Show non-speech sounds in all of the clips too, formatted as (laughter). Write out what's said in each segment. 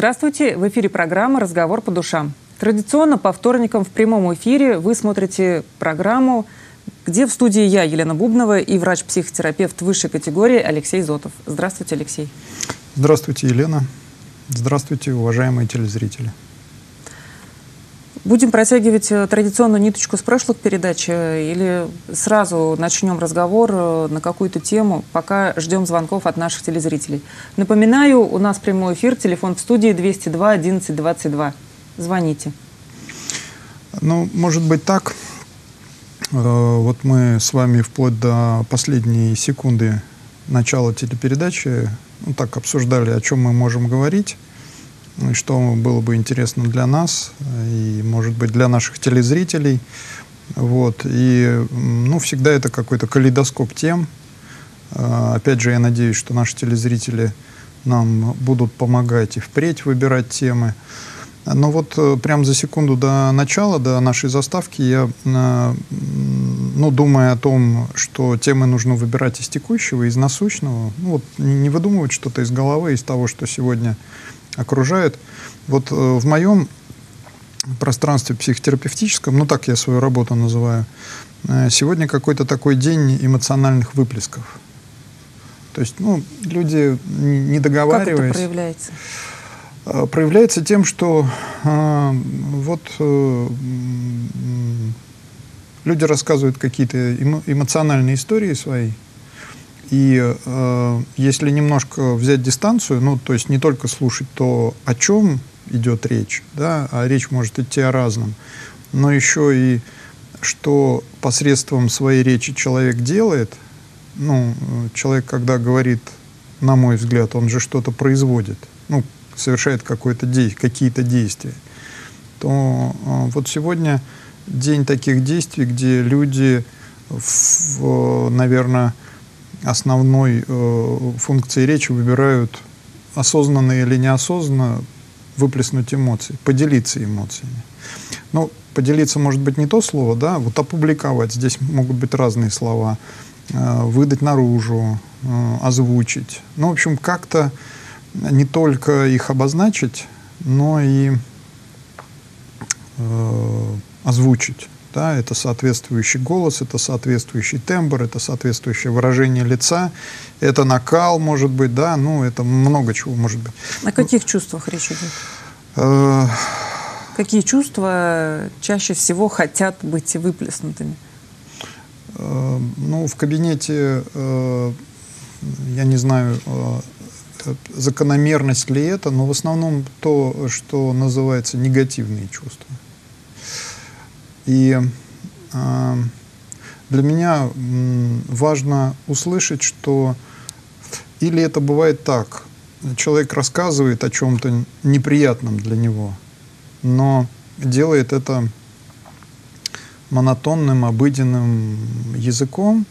Здравствуйте! В эфире программа «Разговор по душам». Традиционно по вторникам в прямом эфире вы смотрите программу, где в студии я, Елена Бубнова, и врач-психотерапевт высшей категории Алексей Зотов. Здравствуйте, Алексей. Здравствуйте, Елена. Здравствуйте, уважаемые телезрители. Будем протягивать э, традиционную ниточку с прошлых передач э, или сразу начнем разговор э, на какую-то тему, пока ждем звонков от наших телезрителей. Напоминаю, у нас прямой эфир, телефон в студии 202 11 22. Звоните. Ну, может быть так. Вот мы с вами вплоть до последней секунды начала телепередачи ну, так обсуждали, о чем мы можем говорить что было бы интересно для нас и, может быть, для наших телезрителей. Вот. И, ну, всегда это какой-то калейдоскоп тем. А, опять же, я надеюсь, что наши телезрители нам будут помогать и впредь выбирать темы. Но вот э, прямо за секунду до начала, до нашей заставки, я, э, ну, думая о том, что темы нужно выбирать из текущего, из насущного, ну, вот не выдумывать что-то из головы, из того, что сегодня окружает. Вот э, в моем пространстве психотерапевтическом, ну так я свою работу называю, э, сегодня какой-то такой день эмоциональных выплесков. То есть, ну, люди не договариваясь... Как это проявляется? Э, проявляется тем, что э, вот э, люди рассказывают какие-то эмоциональные истории свои, и э, если немножко взять дистанцию, ну, то есть не только слушать то, о чем идет речь, да, а речь может идти о разном, но еще и что посредством своей речи человек делает, ну, человек, когда говорит, на мой взгляд, он же что-то производит, ну, совершает какое-то де какие-то действия, то э, вот сегодня день таких действий, где люди, в, наверное, основной э, функцией речи выбирают осознанно или неосознанно выплеснуть эмоции, поделиться эмоциями. Ну, поделиться может быть не то слово, да, вот опубликовать, здесь могут быть разные слова, э, выдать наружу, э, озвучить. Ну, в общем, как-то не только их обозначить, но и э, озвучить. Да, это соответствующий голос, это соответствующий тембр, это соответствующее выражение лица, это накал, может быть, да, ну, это много чего может быть. О каких чувствах речь идет? Э, Какие чувства чаще всего хотят быть выплеснутыми? Э, ну, в кабинете, э, я не знаю, закономерность ли это, но в основном то, что называется негативные чувства. И э, для меня важно услышать, что или это бывает так, человек рассказывает о чем-то неприятном для него, но делает это монотонным, обыденным языком,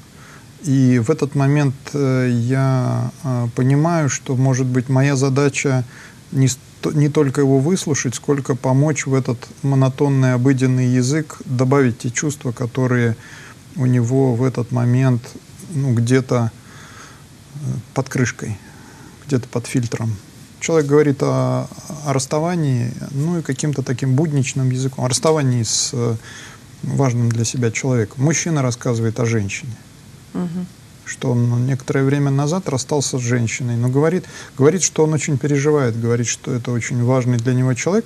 и в этот момент э, я э, понимаю, что, может быть, моя задача не, не только его выслушать, сколько помочь в этот монотонный обыденный язык добавить те чувства, которые у него в этот момент ну, где-то э, под крышкой, где-то под фильтром. Человек говорит о, о расставании, ну и каким-то таким будничным языком, о расставании с э, важным для себя человеком. Мужчина рассказывает о женщине. Угу что он некоторое время назад расстался с женщиной, но говорит, говорит, что он очень переживает, говорит, что это очень важный для него человек,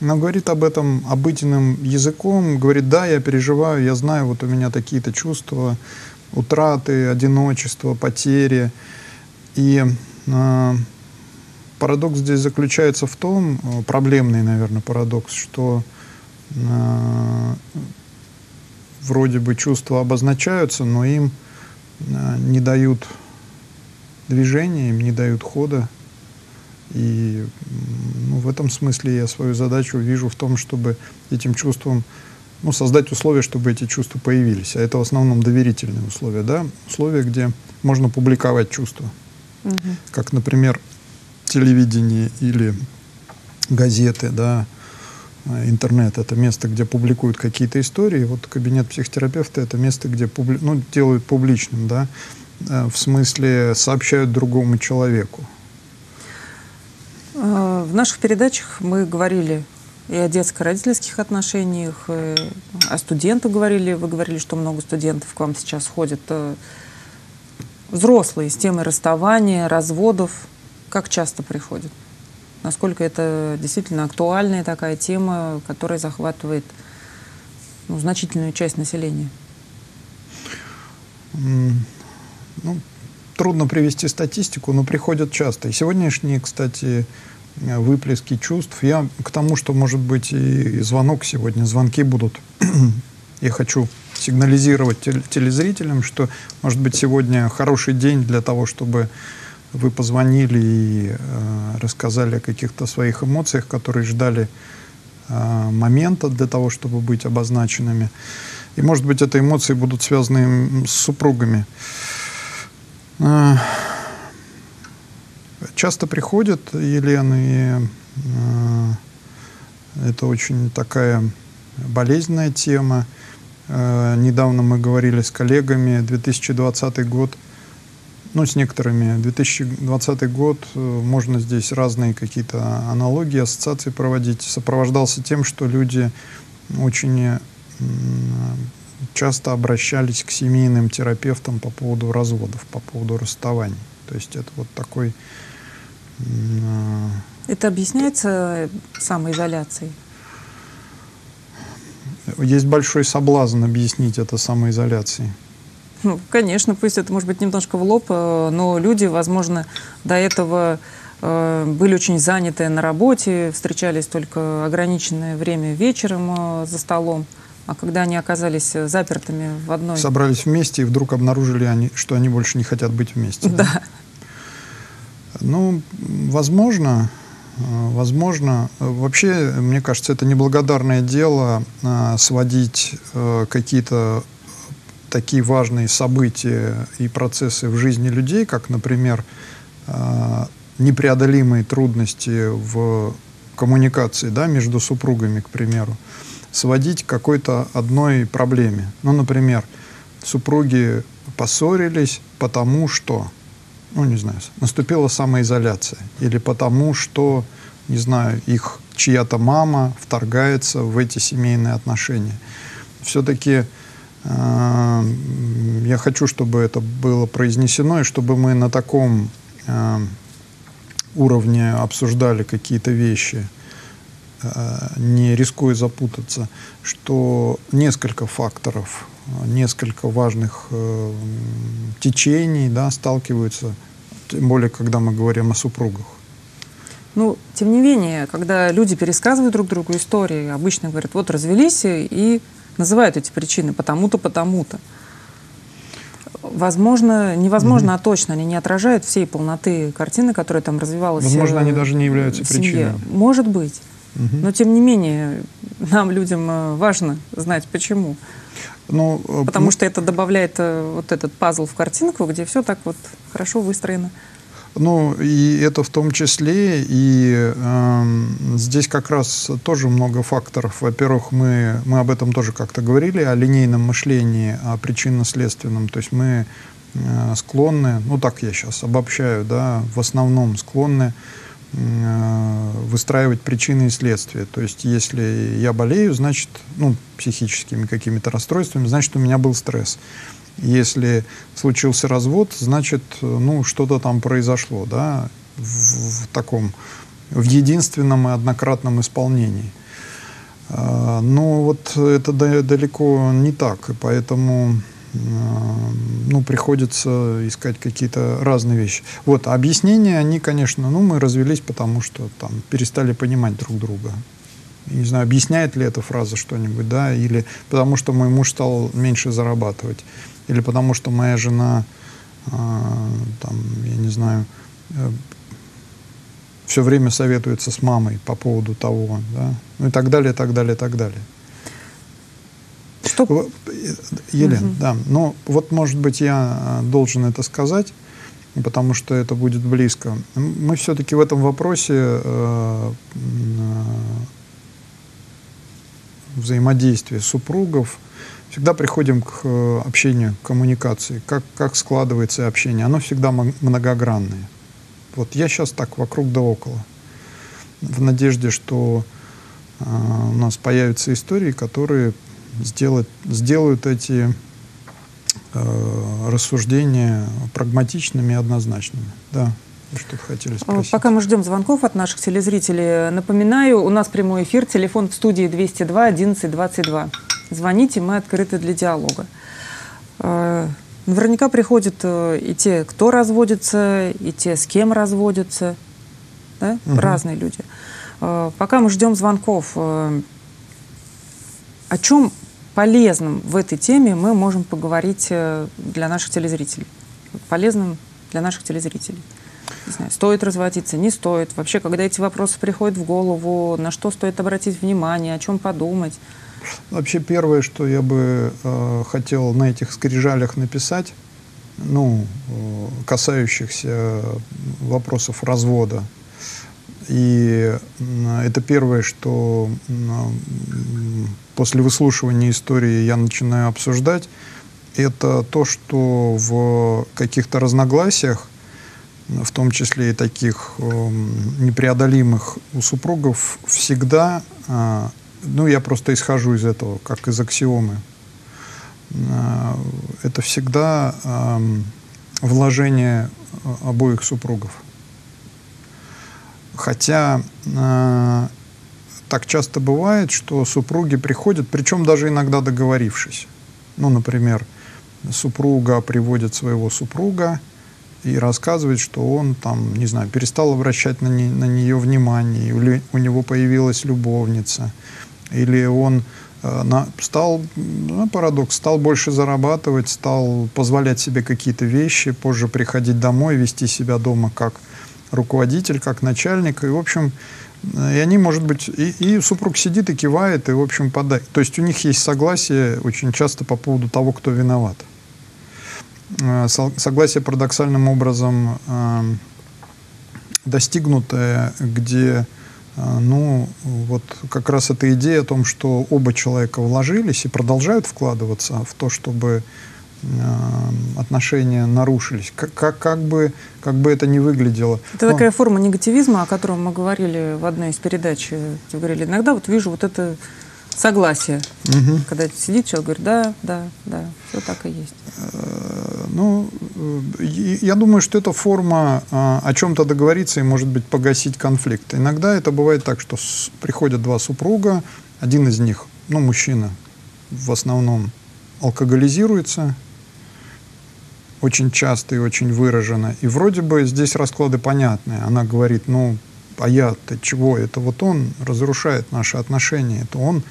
но говорит об этом обыденным языком, говорит, да, я переживаю, я знаю, вот у меня такие-то чувства, утраты, одиночество, потери. И э, парадокс здесь заключается в том, проблемный, наверное, парадокс, что э, вроде бы чувства обозначаются, но им не дают движения, им не дают хода. И ну, в этом смысле я свою задачу вижу в том, чтобы этим чувствам ну, создать условия, чтобы эти чувства появились. А это в основном доверительные условия, да? Условия, где можно публиковать чувства. Угу. Как, например, телевидение или газеты, да, интернет — это место, где публикуют какие-то истории. Вот кабинет психотерапевта — это место, где публи... ну, делают публичным, да, э, в смысле сообщают другому человеку. Э, в наших передачах мы говорили и о детско-родительских отношениях, и о студентах говорили. Вы говорили, что много студентов к вам сейчас ходят. Э, взрослые с темой расставания, разводов. Как часто приходят? Насколько это действительно актуальная такая тема, которая захватывает ну, значительную часть населения? Ну, трудно привести статистику, но приходят часто. И сегодняшние, кстати, выплески чувств. Я к тому, что, может быть, и звонок сегодня, звонки будут. (clears throat) Я хочу сигнализировать телезрителям, что, может быть, сегодня хороший день для того, чтобы вы позвонили и э, рассказали о каких-то своих эмоциях, которые ждали э, момента для того, чтобы быть обозначенными. И, может быть, эти эмоции будут связаны с супругами. Э, часто приходят, Елена, и э, это очень такая болезненная тема. Э, недавно мы говорили с коллегами, 2020 год, ну, с некоторыми, 2020 год, э, можно здесь разные какие-то аналогии, ассоциации проводить, сопровождался тем, что люди очень часто обращались к семейным терапевтам по поводу разводов, по поводу расставаний. То есть это вот такой... Э, это объясняется самоизоляцией? Есть большой соблазн объяснить это самоизоляцией. Ну, конечно, пусть это может быть немножко в лоб, э, но люди, возможно, до этого э, были очень заняты на работе, встречались только ограниченное время вечером э, за столом. А когда они оказались запертыми в одной... Собрались вместе и вдруг обнаружили, они, что они больше не хотят быть вместе. Да. да? Ну, возможно, возможно. Вообще, мне кажется, это неблагодарное дело сводить какие-то такие важные события и процессы в жизни людей, как, например, непреодолимые трудности в коммуникации да, между супругами, к примеру, сводить к какой-то одной проблеме. Ну, например, супруги поссорились потому что, ну, не знаю, наступила самоизоляция, или потому что, не знаю, их чья-то мама вторгается в эти семейные отношения. Все-таки я хочу, чтобы это было произнесено, и чтобы мы на таком э, уровне обсуждали какие-то вещи, Э, не рискуя запутаться, что несколько факторов, несколько важных э, течений да, сталкиваются, тем более, когда мы говорим о супругах. Ну, тем не менее, когда люди пересказывают друг другу истории, обычно говорят, вот развелись и называют эти причины потому-то, потому-то. Возможно, невозможно, mm-hmm. а точно они не отражают всей полноты картины, которая там развивалась. Возможно, они даже не являются причиной. Может быть. Но тем не менее, нам, людям, э, важно знать, почему. Ну, э, Потому ну, что это добавляет э, вот этот пазл в картинку, где все так вот хорошо выстроено. Ну, и это в том числе, и э, здесь как раз тоже много факторов. Во-первых, мы, мы об этом тоже как-то говорили, о линейном мышлении, о причинно-следственном. То есть мы э, склонны, ну так я сейчас обобщаю, да, в основном склонны Э, выстраивать причины и следствия. То есть, если я болею, значит, ну, психическими какими-то расстройствами, значит, у меня был стресс. Если случился развод, значит, ну, что-то там произошло, да, в, в таком, в единственном и однократном исполнении. А, но вот это далеко не так, и поэтому ну, приходится искать какие-то разные вещи. Вот, объяснения, они, конечно, ну, мы развелись, потому что там перестали понимать друг друга. не знаю, объясняет ли эта фраза что-нибудь, да, или потому что мой муж стал меньше зарабатывать, или потому что моя жена, э, там, я не знаю, э, все время советуется с мамой по поводу того, да, ну и так далее, так далее, так далее. Что? Елена, угу. да. Но вот, может быть, я э, должен это сказать, потому что это будет близко. Мы все-таки в этом вопросе э, э, взаимодействия супругов всегда приходим к э, общению, к коммуникации. Как, как складывается общение? Оно всегда многогранное. Вот я сейчас так вокруг да около. в надежде, что э, у нас появятся истории, которые сделать, сделают эти э, рассуждения прагматичными и однозначными. Да. Что хотели спросить? Пока мы ждем звонков от наших телезрителей, напоминаю, у нас прямой эфир, телефон в студии 202 11 22. Звоните, мы открыты для диалога. Э, наверняка приходят э, и те, кто разводится, и те, с кем разводятся. Да? Угу. Разные люди. Э, пока мы ждем звонков, о чем полезным в этой теме мы можем поговорить для наших телезрителей? Полезным для наших телезрителей. Не знаю, стоит разводиться, не стоит. Вообще, когда эти вопросы приходят в голову, на что стоит обратить внимание, о чем подумать? Вообще первое, что я бы э, хотел на этих скрижалях написать, ну, э, касающихся вопросов развода. И это первое, что после выслушивания истории я начинаю обсуждать, это то, что в каких-то разногласиях, в том числе и таких э, непреодолимых у супругов, всегда э, ну, я просто исхожу из этого, как из аксиомы. А, это всегда вложение обоих супругов. Хотя а, так часто бывает, что супруги приходят, причем даже иногда договорившись. Ну, например, супруга приводит своего супруга и рассказывает, что он там, не знаю, перестал обращать на, не, на нее внимание, или у него появилась любовница, или он э, стал, ну, парадокс, стал больше зарабатывать, стал позволять себе какие-то вещи, позже приходить домой, вести себя дома как руководитель, как начальник. И, в общем, и они, может быть, и, и супруг сидит и кивает, и, в общем, подай. То есть у них есть согласие очень часто по поводу того, кто виноват. Э, согласие парадоксальным образом э, достигнутое, где ну, вот как раз эта идея о том, что оба человека вложились и продолжают вкладываться в то, чтобы а, отношения нарушились. Как, как, как, бы, как бы это ни выглядело. Это Но... такая форма негативизма, о котором мы говорили в одной из передач. Говорили, иногда вот вижу вот это согласие. Угу. Когда сидит человек, говорит, да, да, да, все так и есть. Э, ну, я думаю, что это форма а, о чем-то договориться и, может быть, погасить конфликт. Иногда это бывает так, что приходят два супруга, один из них, ну, мужчина, в основном алкоголизируется, очень часто и очень выраженно. И вроде бы здесь расклады понятные. Она говорит, ну, а я-то чего? Это вот он разрушает наши отношения, это он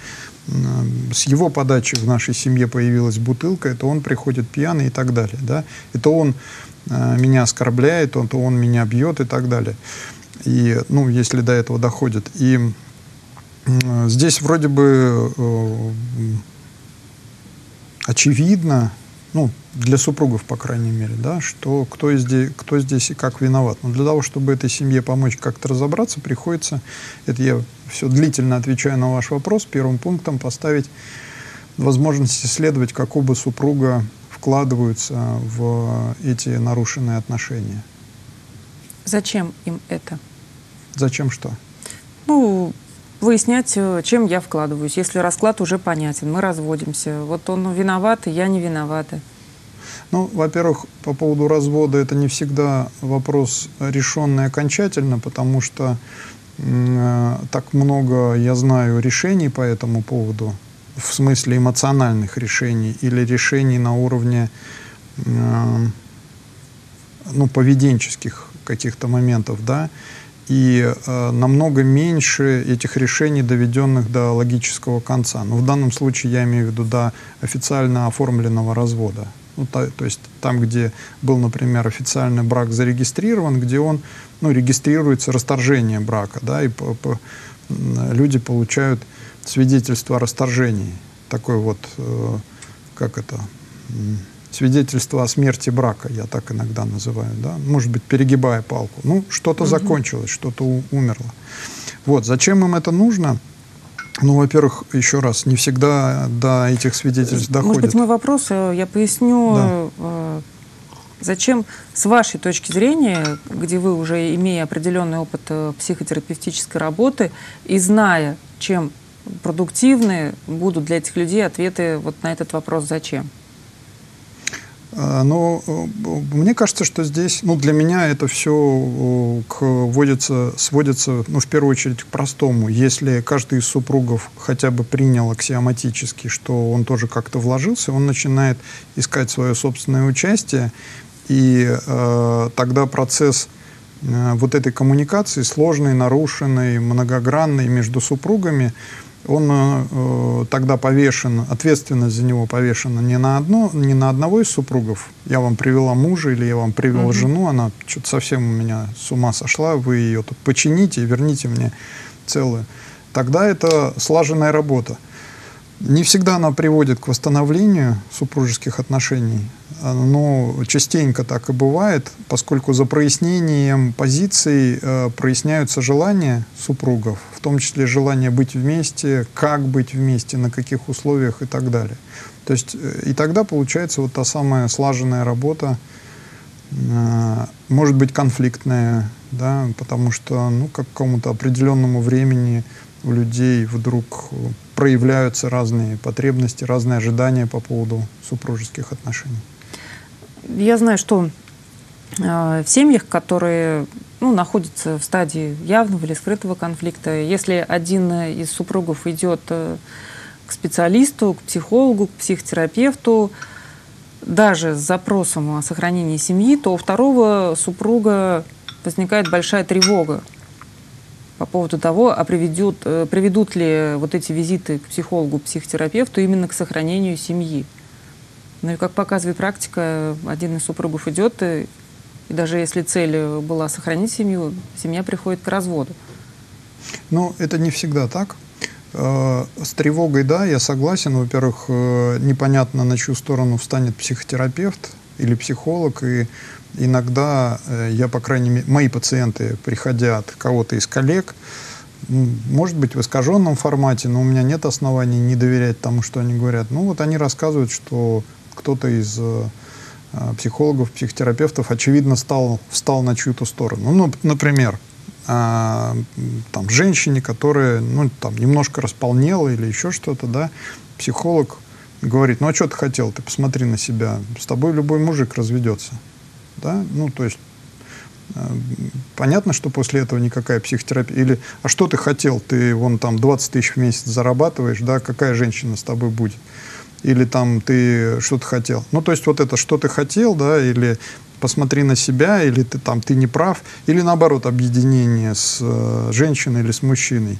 с его подачи в нашей семье появилась бутылка, это он приходит пьяный и так далее. Да? Это он э, меня оскорбляет, это он меня бьет и так далее. И, ну, если до этого доходит. И здесь вроде бы э, очевидно, ну, для супругов, по крайней мере, да, что кто здесь, кто здесь и как виноват. Но для того, чтобы этой семье помочь как-то разобраться, приходится, это я все длительно отвечаю на ваш вопрос, первым пунктом поставить возможность исследовать, как оба супруга вкладываются в эти нарушенные отношения. Зачем им это? Зачем что? Ну, выяснять, э, чем я вкладываюсь. Если расклад уже понятен, мы разводимся. Вот он виноват, и я не виновата. Ну, во-первых, по поводу развода это не всегда вопрос решенный окончательно, потому что э, так много, я знаю, решений по этому поводу, в смысле эмоциональных решений или решений на уровне э, ну, поведенческих каких-то моментов, да, и э, намного меньше этих решений, доведенных до логического конца. Но в данном случае я имею в виду до официально оформленного развода. Ну, то, то есть там, где был, например, официальный брак зарегистрирован, где он, ну, регистрируется расторжение брака, да, и по, по, люди получают свидетельство о расторжении. Такой вот, э, как это, свидетельство о смерти брака, я так иногда называю, да, может быть, перегибая палку. Ну, что-то угу. закончилось, что-то умерло. Вот, зачем им это нужно? Ну, во-первых, еще раз, не всегда до этих свидетельств доходит. Может быть, мой вопрос, э, я поясню. Да. Э, Зачем, с вашей точки зрения, где вы уже имея определенный опыт э, психотерапевтической работы и зная, чем продуктивны будут для этих людей ответы вот на этот вопрос «зачем»? А, но э, мне кажется, что здесь, ну, для меня это все к, вводится, сводится, ну, в первую очередь, к простому. Если каждый из супругов хотя бы принял аксиоматически, что он тоже как-то вложился, он начинает искать свое собственное участие, и э, тогда процесс э, вот этой коммуникации, сложной, нарушенной, многогранной между супругами, он э, тогда повешен, ответственность за него повешена не на, одно, не на одного из супругов. Я вам привела мужа или я вам привел угу. жену, она что-то совсем у меня с ума сошла, вы ее тут почините и верните мне целую. Тогда это слаженная работа. Не всегда она приводит к восстановлению супружеских отношений, но частенько так и бывает, поскольку за прояснением позиций э, проясняются желания супругов, в том числе желание быть вместе, как быть вместе, на каких условиях и так далее. То есть э, и тогда получается вот та самая слаженная работа, э, может быть конфликтная, да, потому что ну, к какому-то определенному времени у людей вдруг проявляются разные потребности, разные ожидания по поводу супружеских отношений. Я знаю, что э, в семьях, которые ну, находятся в стадии явного или скрытого конфликта, если один из супругов идет э, к специалисту, к психологу, к психотерапевту, даже с запросом о сохранении семьи, то у второго супруга возникает большая тревога по поводу того, а приведут, э, приведут ли вот эти визиты к психологу, психотерапевту именно к сохранению семьи. Ну и как показывает практика, один из супругов идет, и, и даже если цель была сохранить семью, семья приходит к разводу. Ну, это не всегда так. Э, с тревогой, да, я согласен. Во-первых, э, непонятно, на чью сторону встанет психотерапевт или психолог, и иногда э, я, по крайней мере, мои пациенты, приходя от кого-то из коллег, может быть, в искаженном формате, но у меня нет оснований не доверять тому, что они говорят. Ну, вот они рассказывают, что кто-то из э, психологов, психотерапевтов, очевидно, стал, встал на чью-то сторону. Ну, например, там, женщине, которая ну, там, немножко располнела или еще что-то, да, психолог говорит, ну а что ты хотел, ты посмотри на себя, с тобой любой мужик разведется да, ну, то есть э, понятно, что после этого никакая психотерапия, или, а что ты хотел, ты вон там 20 тысяч в месяц зарабатываешь, да, какая женщина с тобой будет, или там ты что-то хотел, ну, то есть вот это, что ты хотел, да, или посмотри на себя, или ты там, ты не прав, или наоборот, объединение с э, женщиной или с мужчиной,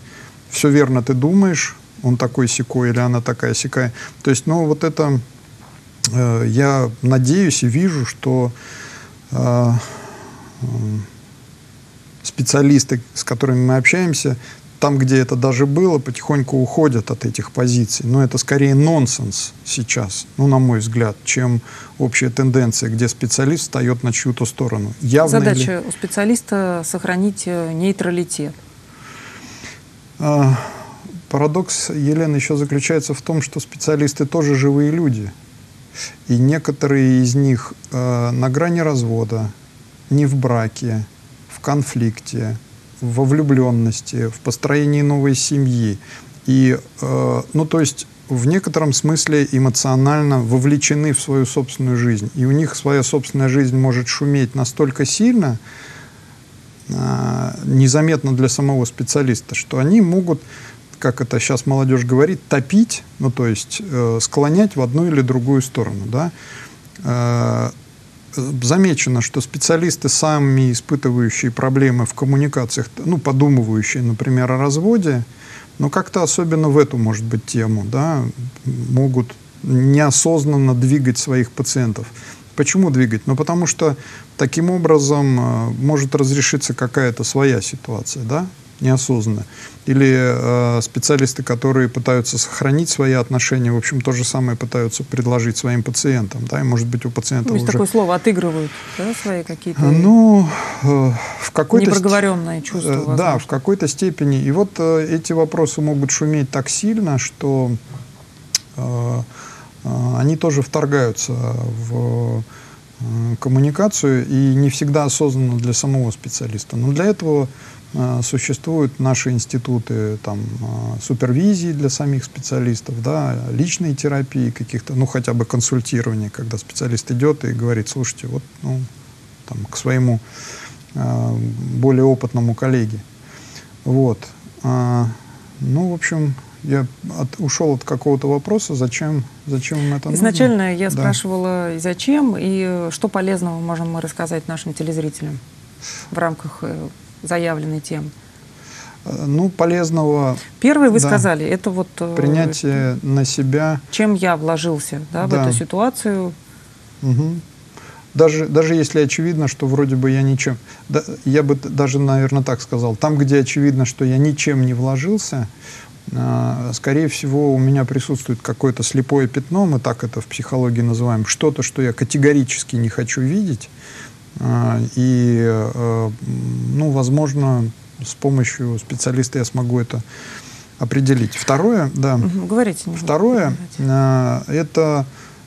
все верно ты думаешь, он такой секой, или она такая секая, то есть, ну, вот это, э, я надеюсь и вижу, что специалисты, с которыми мы общаемся, там, где это даже было, потихоньку уходят от этих позиций. Но это скорее нонсенс сейчас, ну, на мой взгляд, чем общая тенденция, где специалист встает на чью-то сторону. Явно Задача или... у специалиста сохранить э, нейтралитет. А, парадокс, Елена, еще заключается в том, что специалисты тоже живые люди – и некоторые из них э, на грани развода, не в браке, в конфликте, во влюбленности, в построении новой семьи. И, э, ну, то есть в некотором смысле эмоционально вовлечены в свою собственную жизнь. И у них своя собственная жизнь может шуметь настолько сильно, э, незаметно для самого специалиста, что они могут как это сейчас молодежь говорит, топить, ну то есть э, склонять в одну или другую сторону. Да? Э, замечено, что специалисты, сами испытывающие проблемы в коммуникациях, ну подумывающие, например, о разводе, но как-то особенно в эту, может быть, тему, да, могут неосознанно двигать своих пациентов. Почему двигать? Ну, потому что таким образом э, может разрешиться какая-то своя ситуация, да, неосознанно. Или э, специалисты, которые пытаются сохранить свои отношения, в общем, то же самое пытаются предложить своим пациентам. Да, и, может быть, у пациента ну, есть уже... такое слово, отыгрывают да, свои какие-то ну, э, в какой-то непроговоренные ст... чувства. Э, возможно. да, в какой-то степени. И вот э, эти вопросы могут шуметь так сильно, что э, э, они тоже вторгаются в э, коммуникацию и не всегда осознанно для самого специалиста. Но для этого существуют наши институты там, э, супервизии для самих специалистов, да, личной терапии каких-то, ну хотя бы консультирования, когда специалист идет и говорит, слушайте, вот ну, там, к своему э, более опытному коллеге. Вот. А, ну, в общем, я от, ушел от какого-то вопроса, зачем, зачем им это Изначально нужно? я да. спрашивала, зачем и что полезного можем мы рассказать нашим телезрителям в рамках э, заявленной темы. Э, ну, полезного... Первое вы да, сказали, это вот... Э, принятие на себя... Чем я вложился да, да. в эту ситуацию. Угу. Даже, даже если очевидно, что вроде бы я ничем... Да, я бы даже, наверное, так сказал. Там, где очевидно, что я ничем не вложился, а, скорее всего, у меня присутствует какое-то слепое пятно, мы так это в психологии называем, что-то, что я категорически не хочу видеть, и, э, ну, возможно, с помощью специалиста я смогу это определить. Второе, да. Говорите. Второе, а, это,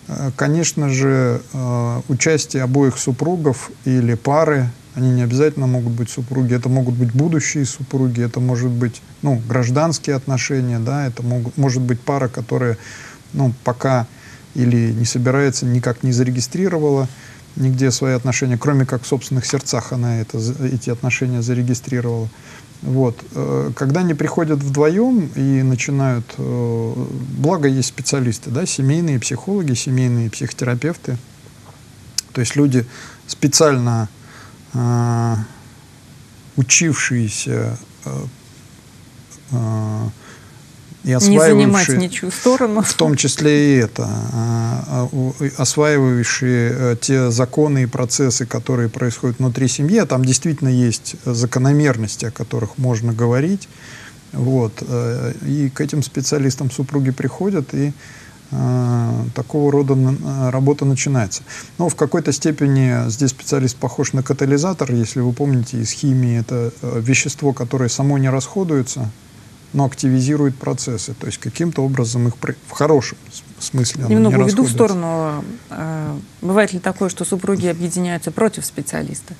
э, конечно же, э, участие обоих супругов или пары они не обязательно могут быть супруги, это могут быть будущие супруги, это может быть ну, гражданские отношения, да, это могут, может быть пара, которая ну, пока или не собирается, никак не зарегистрировала нигде свои отношения, кроме как в собственных сердцах она это, эти отношения зарегистрировала. Вот. Э, когда они приходят вдвоем и начинают, э, благо есть специалисты, да, семейные психологи, семейные психотерапевты, то есть люди специально э, учившиеся э, э, и осваивающие, не ничью сторону. в том числе и это, э, осваивающие э, те законы и процессы, которые происходят внутри семьи, а там действительно есть закономерности, о которых можно говорить. Вот. Э, и к этим специалистам супруги приходят и Э, такого рода работа начинается. Но в какой-то степени здесь специалист похож на катализатор, если вы помните из химии, это вещество, которое само не расходуется, но активизирует процессы, то есть каким-то образом их в хорошем смысле Немного не уведу в сторону. Бывает ли такое, что супруги объединяются против специалиста?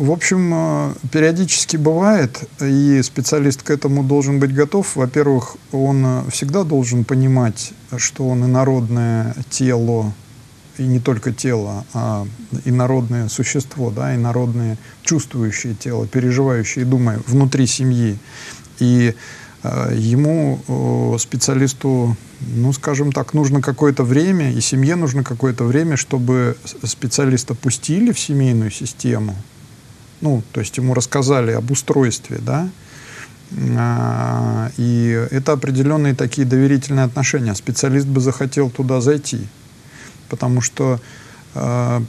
В общем, э, периодически бывает, и специалист к этому должен быть готов. Во-первых, он э, всегда должен понимать, что он инородное тело, и не только тело, а инородное существо, да, инородное чувствующее тело, переживающее и думая внутри семьи. И э, ему, э, специалисту, ну, скажем так, нужно какое-то время, и семье нужно какое-то время, чтобы специалиста пустили в семейную систему, ну, то есть ему рассказали об устройстве, да, а, и это определенные такие доверительные отношения. Специалист бы захотел туда зайти, потому что э,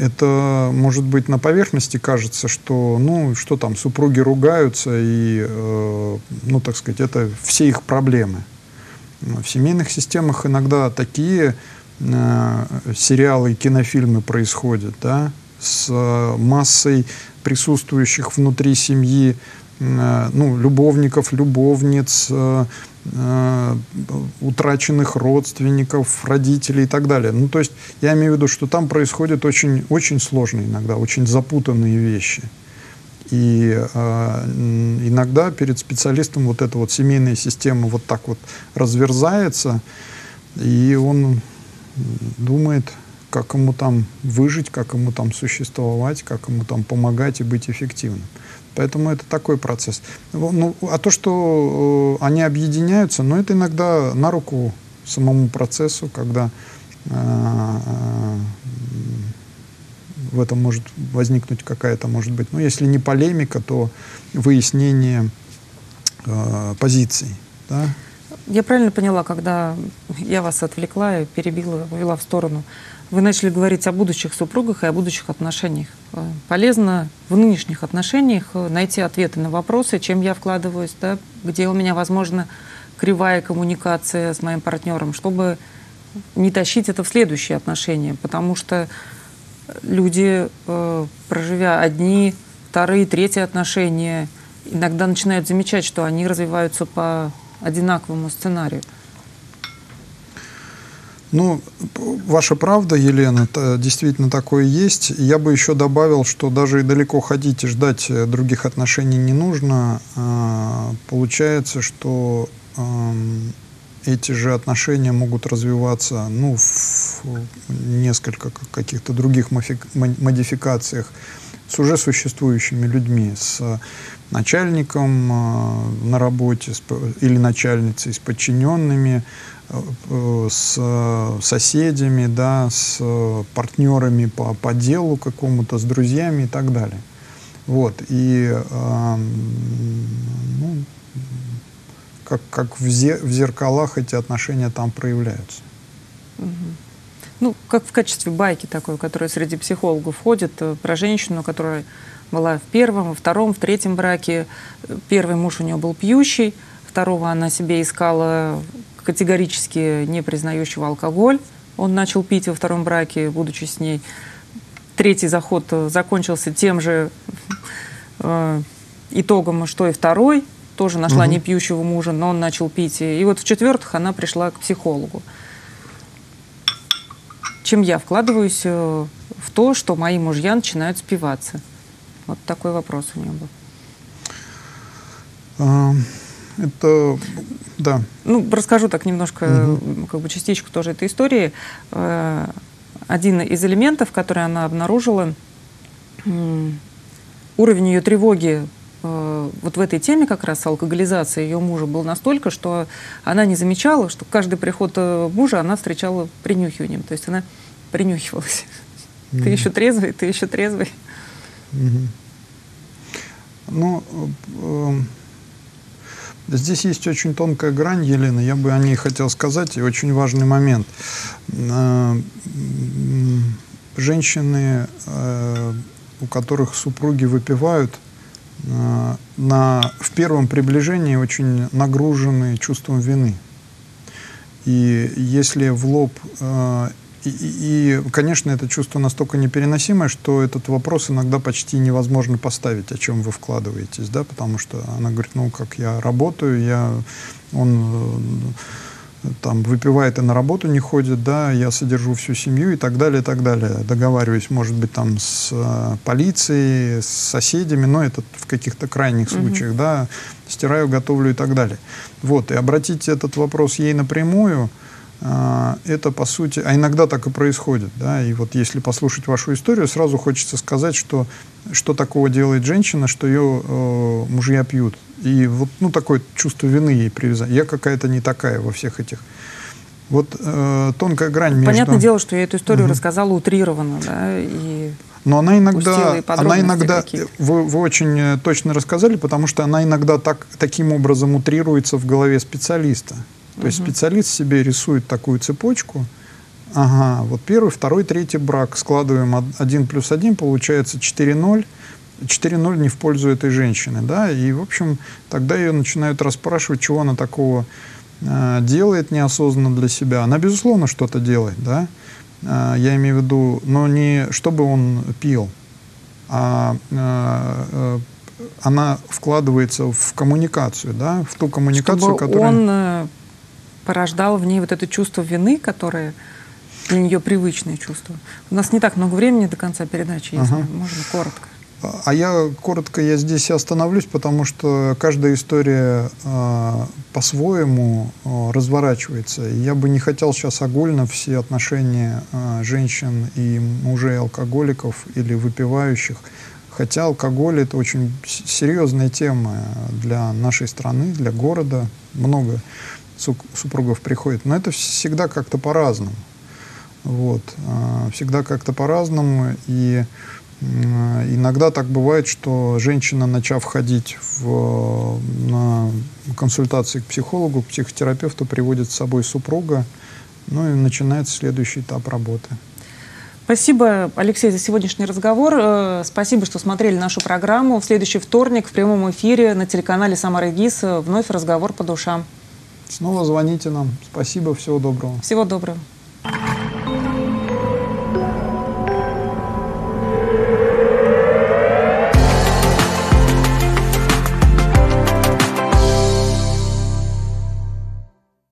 это, может быть, на поверхности кажется, что, ну, что там, супруги ругаются, и, э, ну, так сказать, это все их проблемы. В семейных системах иногда такие э, сериалы и кинофильмы происходят, да, с массой присутствующих внутри семьи э, ну, любовников, любовниц, э, утраченных родственников, родителей и так далее. Ну, то есть я имею в виду, что там происходят очень, очень сложные иногда, очень запутанные вещи. И э, иногда перед специалистом вот эта вот семейная система вот так вот разверзается, и он думает, как ему там выжить, как ему там существовать, как ему там помогать и быть эффективным. Поэтому это такой процесс. Ну, а то, что э, они объединяются, ну, это иногда на руку самому процессу, когда э, э, в этом может возникнуть какая-то, может быть, ну, если не полемика, то выяснение э, позиций. Да? Я правильно поняла, когда я вас отвлекла и перебила, вывела в сторону. Вы начали говорить о будущих супругах и о будущих отношениях. Э, полезно в нынешних отношениях э, найти ответы на вопросы, чем я вкладываюсь, да, где у меня, возможно, кривая коммуникация с моим партнером, чтобы не тащить это в следующие отношения, потому что люди, э, проживя одни, вторые, третьи отношения, иногда начинают замечать, что они развиваются по одинаковому сценарию. Ну, ваша правда, Елена, действительно такое есть. Я бы еще добавил, что даже и далеко ходить и ждать э, других отношений не нужно. А, получается, что эти же отношения могут развиваться ну, в несколько каких-то других модификациях с уже существующими людьми, с начальником э, на работе с, или начальницей, с подчиненными, э, с соседями, да, с партнерами по, по делу какому-то, с друзьями и так далее. Вот. И э, ну, как, как в, зе, в зеркалах эти отношения там проявляются. Угу. Ну, как в качестве байки такой, которая среди психологов ходит, э, про женщину, которая была в первом, во втором, в третьем браке. Первый муж у нее был пьющий, второго она себе искала категорически не признающего алкоголь. Он начал пить во втором браке, будучи с ней. Третий заход э, закончился тем же э, итогом, что и второй. Тоже нашла угу. не пьющего мужа, но он начал пить. И вот в-четвертых она пришла к психологу. Чем я вкладываюсь э, в то, что мои мужья начинают спиваться? Вот такой вопрос у нее был. А, это, да. Ну, расскажу так немножко, угу. как бы частичку тоже этой истории. Э, один из элементов, который она обнаружила, уровень ее тревоги вот в этой теме как раз алкоголизации ее мужа был настолько, что она не замечала, что каждый приход мужа она встречала принюхиванием. То есть она принюхивалась. Mm-hmm. (laughs) Ты еще трезвый, ты еще трезвый. Ну, э, здесь есть очень тонкая грань, Елена, я бы о ней хотел сказать, и очень важный момент. Э, женщины, э, у которых супруги выпивают, э, на, в первом приближении очень нагружены чувством вины. И если в лоб э, и, и, конечно, это чувство настолько непереносимое, что этот вопрос иногда почти невозможно поставить, о чем вы вкладываетесь, да, потому что она говорит, ну, как я работаю, я, он э, там выпивает и на работу не ходит, да, я содержу всю семью и так далее, и так далее. Договариваюсь, может быть, там с э, полицией, с соседями, но это в каких-то крайних mm-hmm. случаях, да, стираю, готовлю и так далее. Вот, и обратите этот вопрос ей напрямую, а, это по сути, а иногда так и происходит, да, и вот если послушать вашу историю, сразу хочется сказать, что что такого делает женщина, что ее э, мужья пьют, и вот, ну, такое чувство вины ей привязать. Я какая-то не такая во всех этих. Вот э, тонкая грань между... Понятное дело, что я эту историю угу. рассказала утрированно, да, и но она иногда, она иногда, вы, вы очень э, точно рассказали, потому что она иногда так, таким образом утрируется в голове специалиста. То угу. есть специалист себе рисует такую цепочку. Ага, вот первый, второй, третий брак. Складываем 1 плюс 1, получается 4-0. 4-0 не в пользу этой женщины, да, и, в общем, тогда ее начинают расспрашивать, чего она такого э, делает неосознанно для себя. Она, безусловно, что-то делает, да, э, я имею в виду, но не чтобы он пил, а э, э, она вкладывается в коммуникацию, да, в ту коммуникацию, чтобы которая... он э, порождал в ней вот это чувство вины, которое для нее привычное чувство. У нас не так много времени до конца передачи, если ага. можно коротко. А я коротко я здесь остановлюсь, потому что каждая история э, по-своему э, разворачивается. Я бы не хотел сейчас огульно все отношения э, женщин и мужей алкоголиков или выпивающих. Хотя алкоголь это очень серьезная тема для нашей страны, для города. Много супругов приходит. Но это всегда как-то по-разному. Вот. Всегда как-то по-разному. И иногда так бывает, что женщина, начав ходить в, на консультации к психологу, к психотерапевту, приводит с собой супруга, ну и начинается следующий этап работы. Спасибо, Алексей, за сегодняшний разговор. Э, спасибо, что смотрели нашу программу. В следующий вторник в прямом эфире на телеканале «Самара ГИС» вновь разговор по душам. Снова звоните нам. Спасибо, всего доброго. Всего доброго.